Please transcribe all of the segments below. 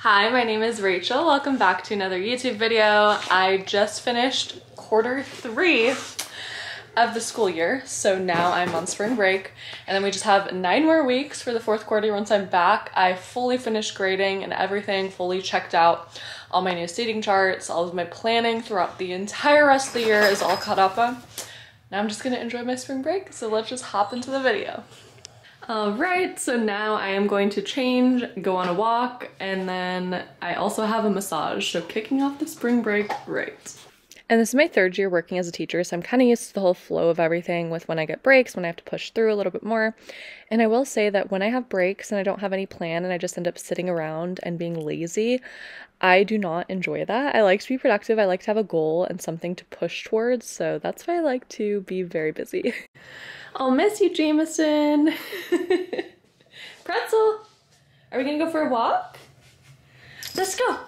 Hi, my name is Rachel. Welcome back to another YouTube video. I just finished quarter three of the school year. So now I'm on spring break and then we just have nine more weeks for the fourth quarter. Once I'm back, I fully finished grading and everything, fully checked out all my new seating charts, all of my planning throughout the entire rest of the year is all caught up. Now I'm just gonna enjoy my spring break. So let's just hop into the video. All right, so now I am going to change, go on a walk, and then I also have a massage. So kicking off the spring break right. And this is my third year working as a teacher, so I'm kind of used to the whole flow of everything with when I get breaks, when I have to push through a little bit more. And I will say that when I have breaks and I don't have any plan and I just end up sitting around and being lazy, I do not enjoy that. I like to be productive, I like to have a goal and something to push towards, so that's why I like to be very busy. I'll miss you, Jameson. Pretzel, are we gonna go for a walk? Let's go.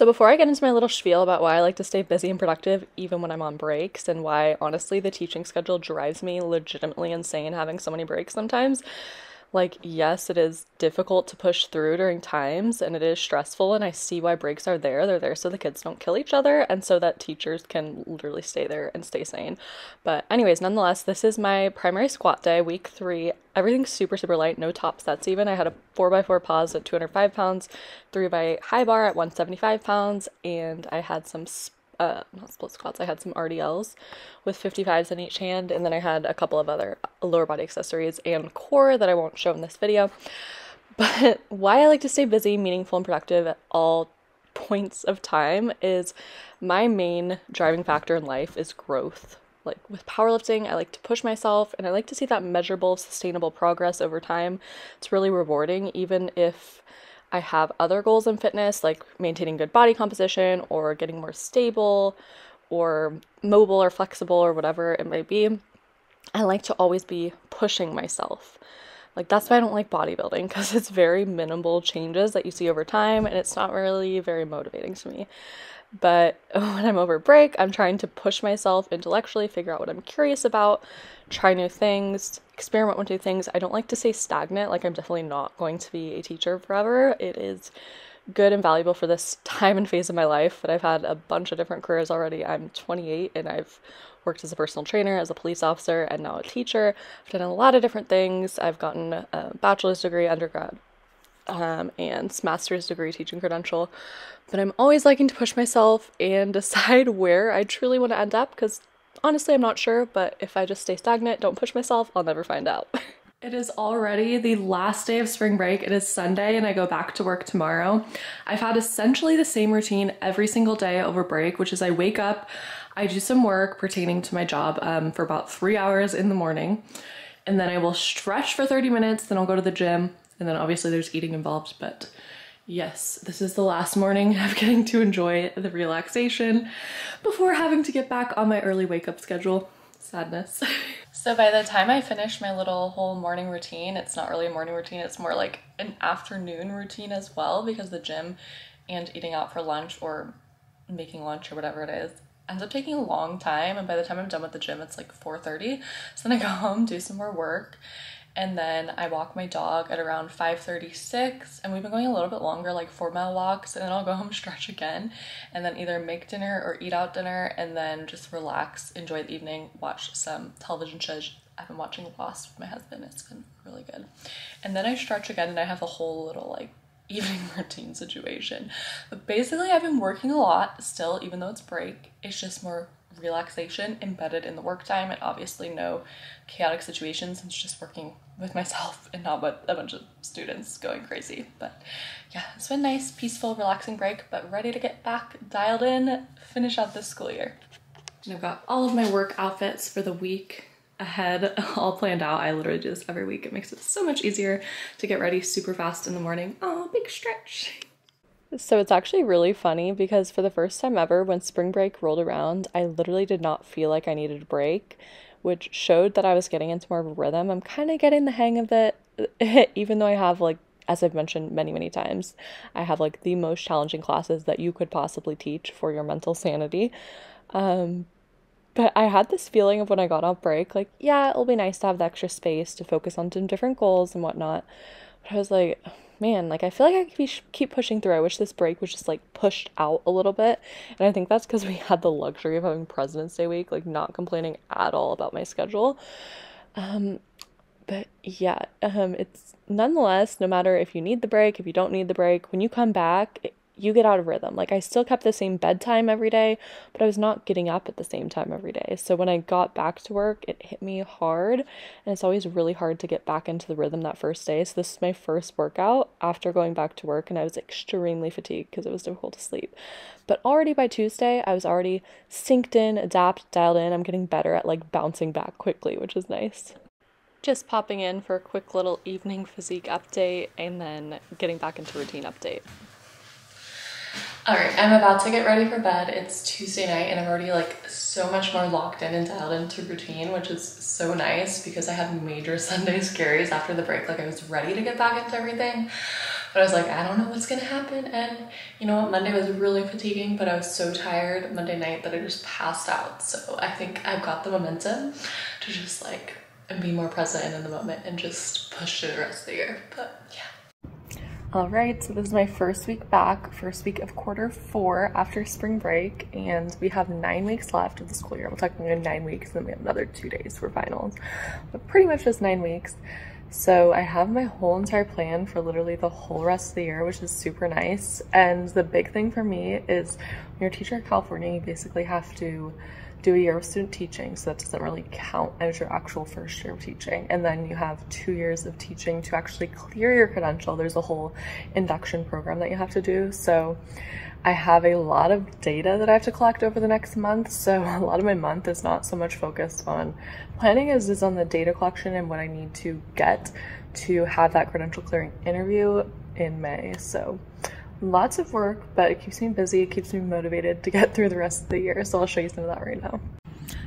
So before I get into my little spiel about why I like to stay busy and productive even when I'm on breaks and why honestly the teaching schedule drives me legitimately insane having so many breaks sometimes, like yes it is difficult to push through during times and it is stressful and i see why breaks are there. They're there so the kids don't kill each other and so that teachers can literally stay there and stay sane. But anyways nonetheless this is my primary squat day week three. Everything's super super light no top sets even. I had a 4x4 pause at 205 pounds 3 by high bar at 175 pounds and i had some uh, not split squats, I had some RDLs with 55s in each hand, and then I had a couple of other lower body accessories and core that I won't show in this video. But why I like to stay busy, meaningful, and productive at all points of time is my main driving factor in life is growth. Like with powerlifting, I like to push myself and I like to see that measurable, sustainable progress over time. It's really rewarding, even if I have other goals in fitness, like maintaining good body composition or getting more stable or mobile or flexible or whatever it might be. I like to always be pushing myself. Like, that's why I don't like bodybuilding because it's very minimal changes that you see over time and it's not really very motivating to me. But when I'm over break, I'm trying to push myself intellectually, figure out what I'm curious about, try new things, experiment with new things. I don't like to say stagnant, like I'm definitely not going to be a teacher forever. It is good and valuable for this time and phase of my life, but I've had a bunch of different careers already. I'm 28 and I've worked as a personal trainer, as a police officer, and now a teacher. I've done a lot of different things. I've gotten a bachelor's degree, undergrad, um, and master's degree teaching credential. But I'm always liking to push myself and decide where I truly want to end up because honestly, I'm not sure. But if I just stay stagnant, don't push myself, I'll never find out. It is already the last day of spring break. It is Sunday and I go back to work tomorrow. I've had essentially the same routine every single day over break, which is I wake up, I do some work pertaining to my job um, for about three hours in the morning, and then I will stretch for 30 minutes, then I'll go to the gym, and then obviously there's eating involved, but yes, this is the last morning of getting to enjoy the relaxation before having to get back on my early wake up schedule. Sadness. so by the time I finish my little whole morning routine, it's not really a morning routine, it's more like an afternoon routine as well because the gym and eating out for lunch or making lunch or whatever it is ends up taking a long time and by the time I'm done with the gym it's like 4:30 so then I go home do some more work and then I walk my dog at around 5:36 and we've been going a little bit longer like 4 mile walks and then I'll go home stretch again and then either make dinner or eat out dinner and then just relax enjoy the evening watch some television shows. I've been watching Lost with my husband. It's been really good. And then I stretch again and I have a whole little like evening routine situation. But basically I've been working a lot still even though it's break. It's just more relaxation embedded in the work time and obviously no chaotic situations. It's just working with myself and not with a bunch of students going crazy. But yeah it's been nice peaceful relaxing break but ready to get back dialed in finish out this school year. And i've got all of my work outfits for the week ahead all planned out. I literally do this every week. It makes it so much easier to get ready super fast in the morning. Oh big stretch so it's actually really funny because for the first time ever, when spring break rolled around, I literally did not feel like I needed a break, which showed that I was getting into more of a rhythm. I'm kind of getting the hang of it, even though I have, like, as I've mentioned many, many times, I have like the most challenging classes that you could possibly teach for your mental sanity. Um, but I had this feeling of when I got off break, like, yeah, it'll be nice to have the extra space to focus on some different goals and whatnot. But I was like, man, like I feel like I could be keep pushing through. I wish this break was just like pushed out a little bit. And I think that's because we had the luxury of having President's Day week, like not complaining at all about my schedule. Um, but yeah, um, it's nonetheless, no matter if you need the break, if you don't need the break, when you come back, it, you get out of rhythm. Like I still kept the same bedtime every day, but I was not getting up at the same time every day. So when I got back to work, it hit me hard, and it's always really hard to get back into the rhythm that first day. So this is my first workout after going back to work and I was extremely fatigued because it was difficult to sleep. But already by Tuesday, I was already synced in, adapt, dialed in. I'm getting better at like bouncing back quickly, which is nice just popping in for a quick little evening physique update and then getting back into routine update. All right, I'm about to get ready for bed. It's Tuesday night and I'm already like so much more locked in and dialed into routine, which is so nice because I had major Sunday scaries after the break. Like I was ready to get back into everything, but I was like, I don't know what's gonna happen. And you know what, Monday was really fatiguing, but I was so tired Monday night that I just passed out. So I think I've got the momentum to just like be more present and in the moment and just push through the rest of the year. But yeah. All right, so this is my first week back, first week of quarter four after spring break, and we have nine weeks left of the school year. We're talking about nine weeks, and then we have another two days for finals, but pretty much just nine weeks. So I have my whole entire plan for literally the whole rest of the year, which is super nice. And the big thing for me is when you're a teacher in California, you basically have to do a year of student teaching, so that doesn't really count as your actual first year of teaching. And then you have two years of teaching to actually clear your credential. There's a whole induction program that you have to do. So I have a lot of data that I have to collect over the next month. So a lot of my month is not so much focused on planning as is on the data collection and what I need to get to have that credential clearing interview in May. So lots of work, but it keeps me busy, it keeps me motivated to get through the rest of the year. So I'll show you some of that right now.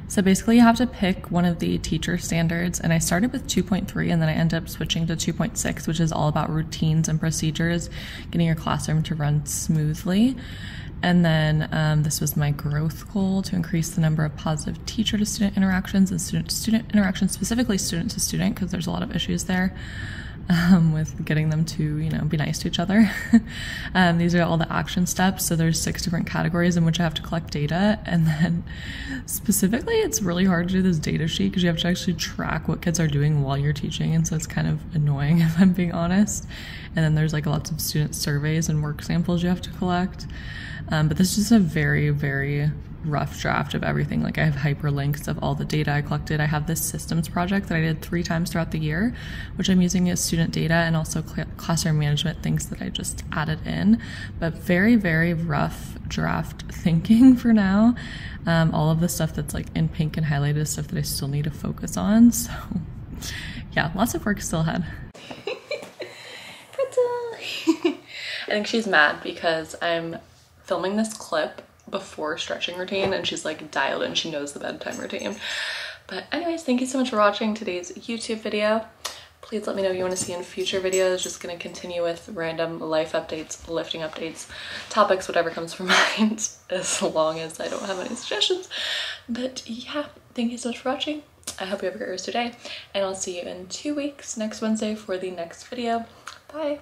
So basically, you have to pick one of the teacher standards, and I started with 2.3 and then I ended up switching to 2.6, which is all about routines and procedures, getting your classroom to run smoothly. And then um, this was my growth goal to increase the number of positive teacher to student interactions and student to student interactions, specifically student to student, because there's a lot of issues there um, with getting them to you know be nice to each other. Um, these are all the action steps. So there's six different categories in which i have to collect data. And then specifically it's really hard to do this data sheet because you have to actually track what kids are doing while you're teaching. And so it's kind of annoying if i'm being honest. And then there's like lots of student surveys and work samples you have to collect. Um, but this is just a very very rough draft of everything. Like I have hyperlinks of all the data I collected. I have this systems project that I did three times throughout the year, which I'm using as student data and also classroom management things that I just added in. But very, very rough draft thinking for now. Um, all of the stuff that's like in pink and highlighted is stuff that I still need to focus on. So yeah, lots of work still ahead. I think she's mad because I'm filming this clip before stretching routine and she's like dialed in. She knows the bedtime routine. But anyways, thank you so much for watching today's YouTube video. Please let me know what you want to see in future videos. Just going to continue with random life updates, lifting updates, topics, whatever comes from mind, as long as I don't have any suggestions. But yeah, thank you so much for watching. I hope you have a great rest of your day, and I'll see you in two weeks next Wednesday for the next video. Bye.